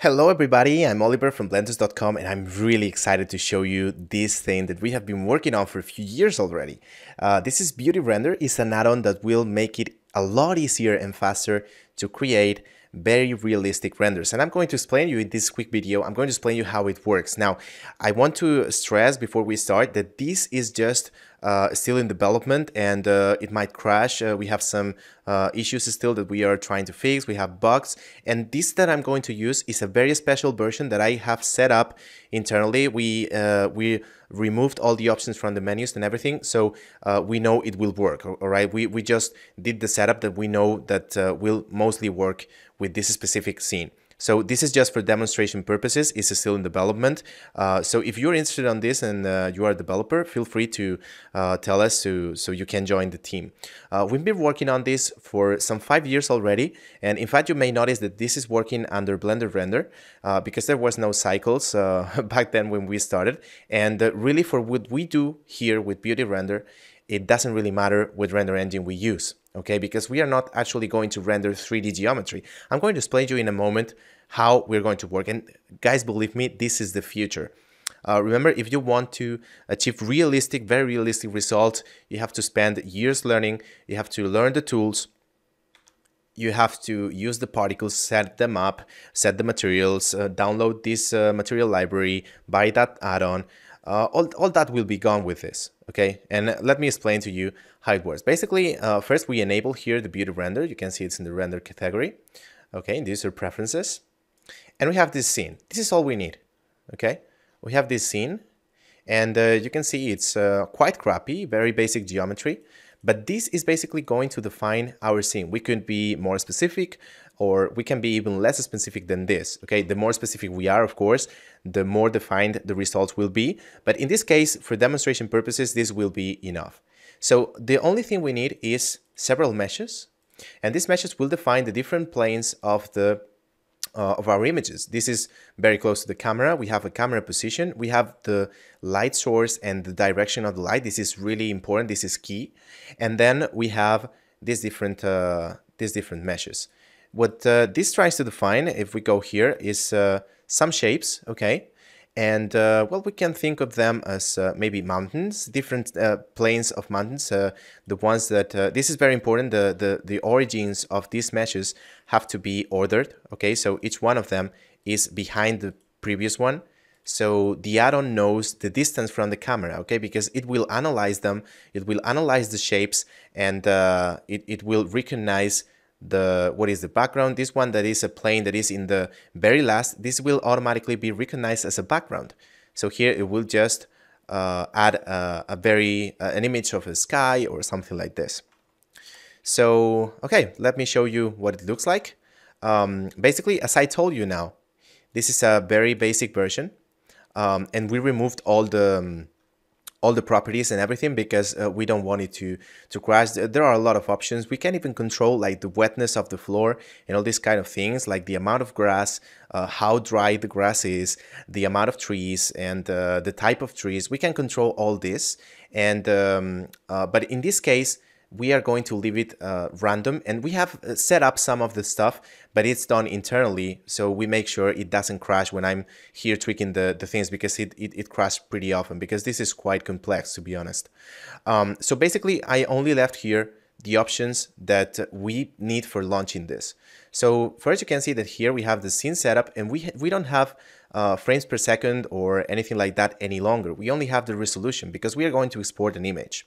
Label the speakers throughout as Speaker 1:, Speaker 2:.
Speaker 1: Hello everybody, I'm Oliver from Blendtuts.com and I'm really excited to show you this thing that we have been working on for a few years already. Uh, this is Beauty Render, it's an add-on that will make it a lot easier and faster to create very realistic renders. And I'm going to explain you in this quick video, I'm going to explain you how it works. Now, I want to stress before we start that this is just uh, still in development and uh, it might crash. Uh, we have some uh, issues still that we are trying to fix. We have bugs and this that I'm going to use is a very special version that I have set up internally. We, uh, we removed all the options from the menus and everything so uh, we know it will work all right we, we just did the setup that we know that will mostly work with this specific scene so this is just for demonstration purposes. It's still in development. Uh, so if you're interested on this and uh, you are a developer, feel free to uh, tell us so, so you can join the team. Uh, we've been working on this for some five years already. And in fact, you may notice that this is working under Blender Render uh, because there was no cycles uh, back then when we started. And really for what we do here with Beauty Render, it doesn't really matter what render engine we use okay? Because we are not actually going to render 3D geometry. I'm going to explain to you in a moment how we're going to work. And guys, believe me, this is the future. Uh, remember, if you want to achieve realistic, very realistic results, you have to spend years learning, you have to learn the tools, you have to use the particles, set them up, set the materials, uh, download this uh, material library, buy that add-on, uh, all, all that will be gone with this, okay? And let me explain to you how it works. Basically, uh, first we enable here the beauty render. You can see it's in the render category, okay? These are preferences. And we have this scene. This is all we need, okay? We have this scene and uh, you can see it's uh, quite crappy, very basic geometry. But this is basically going to define our scene. We could be more specific or we can be even less specific than this. Okay, the more specific we are, of course, the more defined the results will be. But in this case, for demonstration purposes, this will be enough. So the only thing we need is several meshes. And these meshes will define the different planes of the uh, of our images. This is very close to the camera. We have a camera position. We have the light source and the direction of the light. This is really important. This is key. And then we have these different uh, these different meshes. What uh, this tries to define, if we go here, is uh, some shapes, okay? And uh, well, we can think of them as uh, maybe mountains, different uh, planes of mountains. Uh, the ones that this is very important. The, the the origins of these meshes have to be ordered. Okay, so each one of them is behind the previous one. So the add-on knows the distance from the camera. Okay, because it will analyze them. It will analyze the shapes and it it will recognize the what is the background? This one that is a plane that is in the very last this will automatically be recognized as a background. So here it will just uh, add a, a very uh, an image of a sky or something like this. So okay let me show you what it looks like. Um, basically as I told you now this is a very basic version. Um, and we removed all the um, all the properties and everything because uh, we don't want it to to crash. There are a lot of options. We can even control like the wetness of the floor and all these kind of things like the amount of grass uh, how dry the grass is the amount of trees and uh, the type of trees. We can control all this and um, uh, but in this case we are going to leave it uh, random. And we have uh, set up some of the stuff but it's done internally. So we make sure it doesn't crash when I'm here tweaking the, the things because it, it, it crashes pretty often because this is quite complex to be honest. Um, so basically I only left here the options that we need for launching this. So first you can see that here we have the scene setup and we we don't have uh, frames per second or anything like that any longer. We only have the resolution because we are going to export an image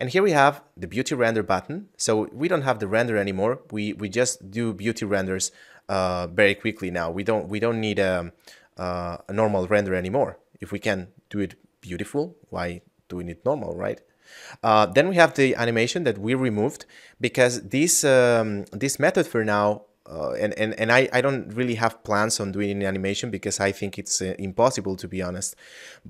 Speaker 1: and here we have the beauty render button. So we don't have the render anymore. We, we just do beauty renders uh, very quickly now. We don't, we don't need a, uh, a normal render anymore. If we can do it beautiful, why doing it normal, right? Uh, then we have the animation that we removed because this um, this method for now uh, and, and, and I, I don't really have plans on doing animation because I think it's uh, impossible to be honest.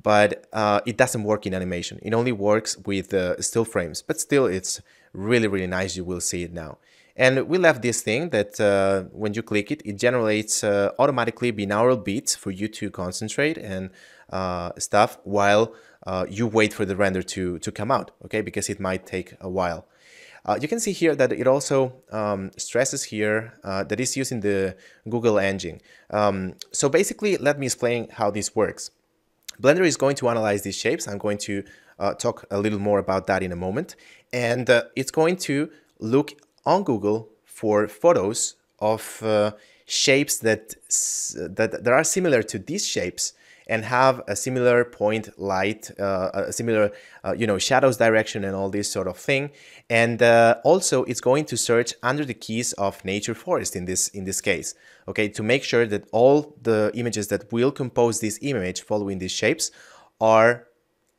Speaker 1: But uh, it doesn't work in animation. It only works with uh, still frames. But still, it's really, really nice. You will see it now. And we left this thing that uh, when you click it, it generates automatically binaural beats for you to concentrate and stuff while you wait for the render to, to come out, okay? Because it might take a while. Uh, you can see here that it also um, stresses here uh, it's using the Google engine. Um, so basically, let me explain how this works. Blender is going to analyze these shapes. I'm going to uh, talk a little more about that in a moment. And uh, it's going to look on Google for photos of uh, shapes that, that, that are similar to these shapes and have a similar point light, uh, a similar, uh, you know, shadows direction and all this sort of thing. And uh, also it's going to search under the keys of nature forest in this, in this case, okay, to make sure that all the images that will compose this image following these shapes are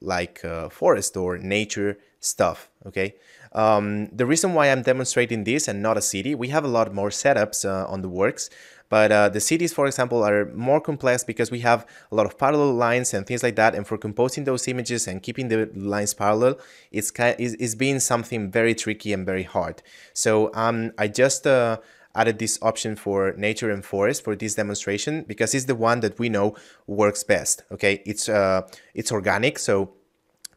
Speaker 1: like uh, forest or nature stuff, okay? Um, the reason why I'm demonstrating this and not a city, we have a lot more setups uh, on the works, but uh, the cities, for example, are more complex because we have a lot of parallel lines and things like that. And for composing those images and keeping the lines parallel, it's kind of, it's, been something very tricky and very hard. So um, I just uh, added this option for nature and forest for this demonstration because it's the one that we know works best. Okay, it's uh, it's organic, so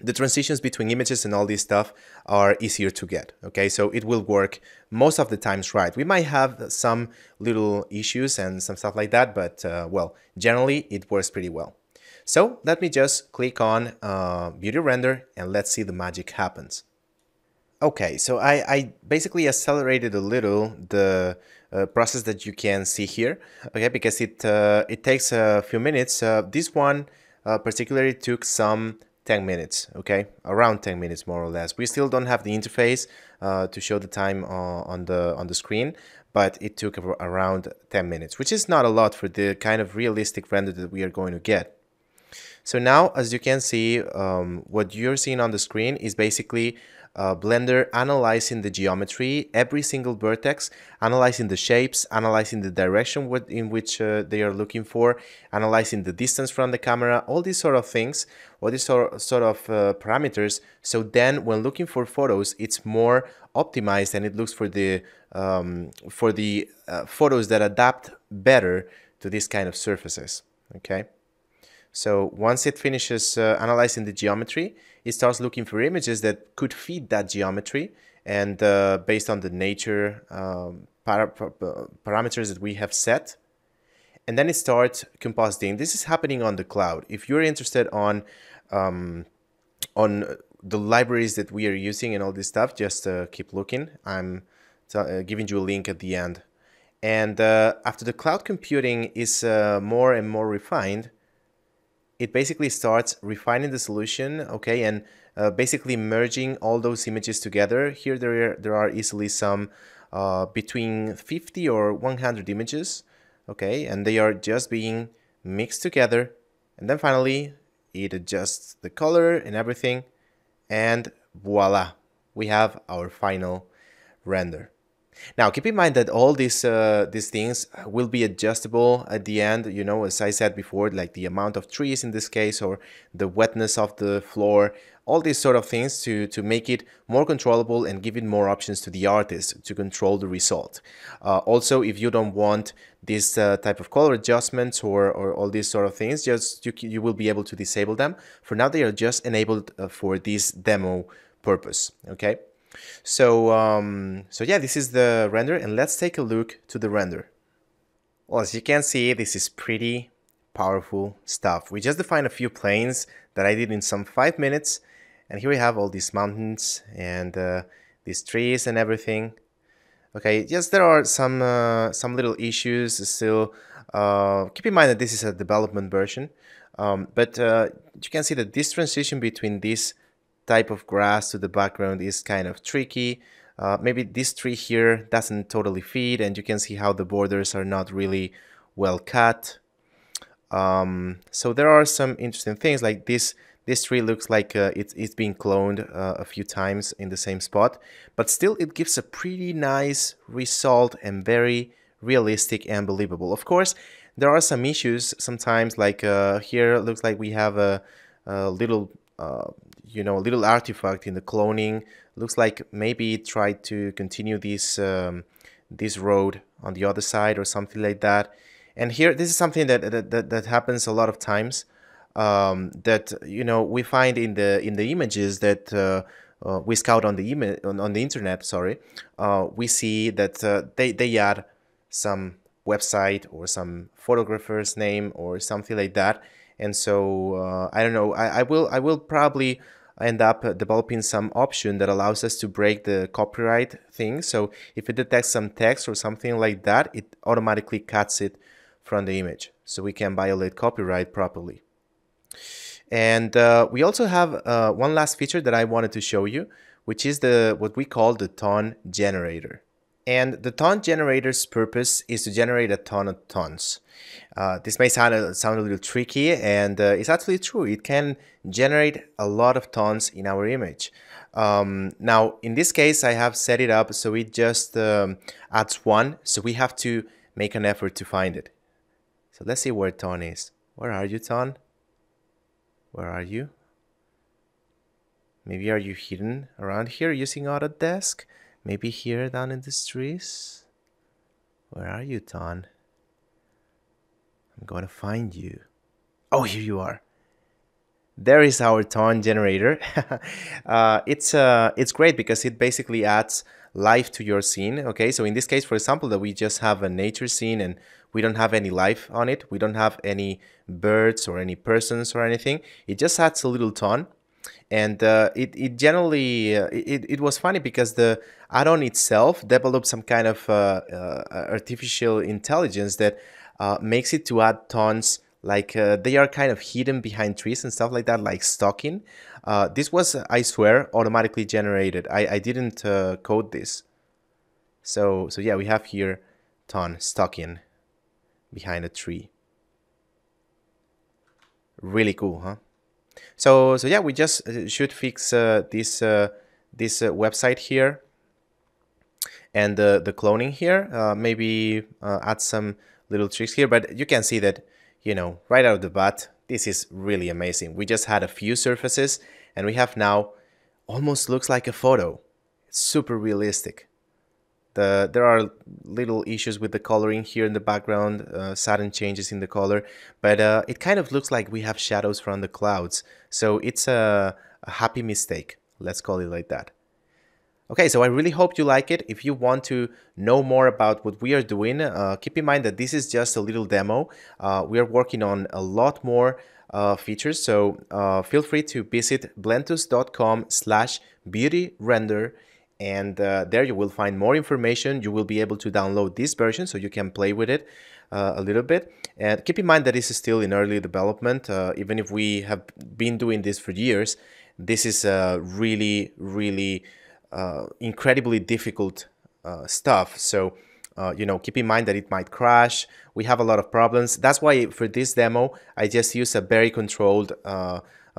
Speaker 1: the transitions between images and all this stuff are easier to get. Okay, so it will work most of the times right. We might have some little issues and some stuff like that, but uh, well, generally it works pretty well. So let me just click on uh, Beauty Render and let's see the magic happens. Okay, so I, I basically accelerated a little the uh, process that you can see here, okay, because it uh, it takes a few minutes. Uh, this one uh, particularly took some 10 minutes, okay? Around 10 minutes more or less. We still don't have the interface uh, to show the time uh, on the on the screen, but it took around 10 minutes, which is not a lot for the kind of realistic render that we are going to get. So now, as you can see, um, what you're seeing on the screen is basically uh, Blender analyzing the geometry, every single vertex, analyzing the shapes, analyzing the direction in which uh, they are looking for, analyzing the distance from the camera, all these sort of things, all these sort, sort of uh, parameters. So then when looking for photos, it's more optimized and it looks for the, um, for the uh, photos that adapt better to these kind of surfaces, okay? So once it finishes uh, analyzing the geometry, it starts looking for images that could feed that geometry and uh, based on the nature um, para parameters that we have set. And then it starts compositing. This is happening on the cloud. If you're interested on um, on the libraries that we are using and all this stuff, just uh, keep looking. I'm uh, giving you a link at the end. And uh, after the cloud computing is uh, more and more refined, it basically starts refining the solution, okay, and uh, basically merging all those images together. Here there are, there are easily some uh, between 50 or 100 images, okay, and they are just being mixed together. And then finally, it adjusts the color and everything, and voila, we have our final render. Now, keep in mind that all these uh, these things will be adjustable at the end. You know, as I said before, like the amount of trees in this case, or the wetness of the floor, all these sort of things to to make it more controllable and giving more options to the artist to control the result. Uh, also, if you don't want this uh, type of color adjustments or, or all these sort of things, just you, you will be able to disable them. For now, they are just enabled uh, for this demo purpose. Okay. So, um, so yeah, this is the render and let's take a look to the render. Well, as you can see, this is pretty powerful stuff. We just defined a few planes that I did in some five minutes. And here we have all these mountains and uh, these trees and everything. Okay, yes, there are some uh, some little issues still. Uh, keep in mind that this is a development version, um, but uh, you can see that this transition between these type of grass to the background is kind of tricky. Uh, maybe this tree here doesn't totally fit and you can see how the borders are not really well cut. Um, so there are some interesting things like this this tree looks like uh, it's, it's been cloned uh, a few times in the same spot, but still it gives a pretty nice result and very realistic and believable. Of course, there are some issues sometimes like uh, here looks like we have a, a little uh, you know, a little artifact in the cloning. Looks like maybe it tried to continue this um, this road on the other side or something like that. And here, this is something that that, that, that happens a lot of times. Um, that you know we find in the in the images that uh, uh, we scout on the email on, on the internet, sorry, uh, we see that uh, they they add some website or some photographer's name or something like that. And so uh, I don't know. I, I will I will probably end up developing some option that allows us to break the copyright thing. So if it detects some text or something like that, it automatically cuts it from the image. So we can violate copyright properly. And uh, we also have uh, one last feature that I wanted to show you, which is the what we call the tone generator. And the tone generator's purpose is to generate a ton of tones. Uh, this may sound a, sound a little tricky, and uh, it's actually true. It can generate a lot of tones in our image. Um, now, in this case, I have set it up so it just um, adds one, so we have to make an effort to find it. So let's see where tone is. Where are you, tone? Where are you? Maybe are you hidden around here using Autodesk? Maybe here down in the trees? Where are you, Ton? I'm to find you. Oh, here you are. There is our Ton generator. uh, it's uh, it's great because it basically adds life to your scene. Okay, so in this case, for example, that we just have a nature scene and we don't have any life on it. We don't have any birds or any persons or anything. It just adds a little tone. And uh, it, it generally, uh, it, it was funny because the add-on itself developed some kind of uh, uh, artificial intelligence that uh, makes it to add tons like they are kind of hidden behind trees and stuff like that, like stalking. this was, I swear, automatically generated. I, I didn't code this. So, so yeah, we have here ton stalking behind a tree. Really cool, huh? So, so yeah, we just uh, should fix uh, this uh, this uh, website here and the, the cloning here. Uh, maybe uh, add some little tricks here, but you can see that, you know, right out of the bat, this is really amazing. We just had a few surfaces and we have now almost looks like a photo. Super realistic. The, there are little issues with the coloring here in the background, uh, sudden changes in the color, but uh, it kind of looks like we have shadows from the clouds. So it's a, a happy mistake. Let's call it like that. Okay, so I really hope you like it. If you want to know more about what we are doing, uh, keep in mind that this is just a little demo. Uh, we are working on a lot more uh, features, so uh, feel free to visit blendtuts.com slash beauty render and uh, there you will find more information. You will be able to download this version so you can play with it uh, a little bit. And keep in mind that this is still in early development. Uh, even if we have been doing this for years, this is uh, really, really uh, incredibly difficult uh, stuff. So, you know, keep in mind that it might crash. We have a lot of problems. That's why for this demo, I just use a very controlled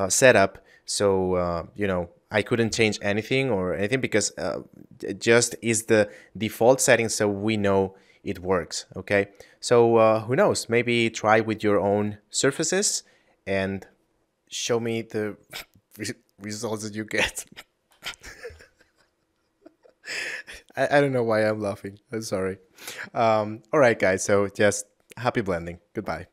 Speaker 1: setup. So, you know, I couldn't change anything or anything because uh, it just is the default setting so we know it works okay? So uh, who knows? Maybe try with your own surfaces and show me the results that you get. I, I don't know why I'm laughing. I'm sorry. Um, all right guys. So just happy blending. Goodbye